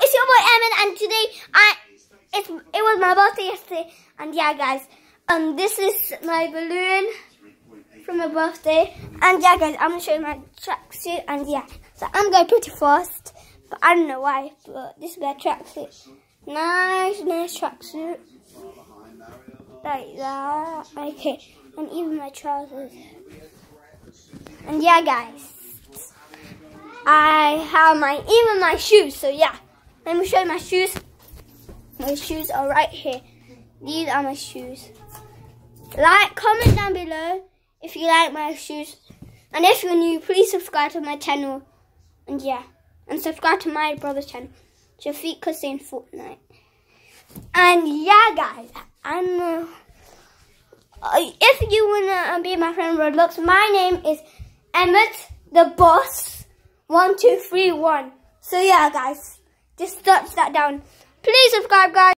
It's your boy Ahmed and today I it, it was my birthday yesterday. And yeah guys um this is my balloon from my birthday. And yeah guys I'm gonna show you my tracksuit and yeah. So I'm going pretty fast but I don't know why but this is my tracksuit. Nice nice tracksuit. Like that. Okay and even my trousers. And yeah guys I have my even my shoes so yeah let me show you my shoes. My shoes are right here. These are my shoes. Like, comment down below if you like my shoes. And if you're new, please subscribe to my channel. And yeah, and subscribe to my brother's channel, Shafiq Hussein Fortnite. And yeah, guys, and uh, if you wanna be my friend Roblox, my name is Ahmed the Boss. One two three one. So yeah, guys. Just touch that down. Please subscribe, guys.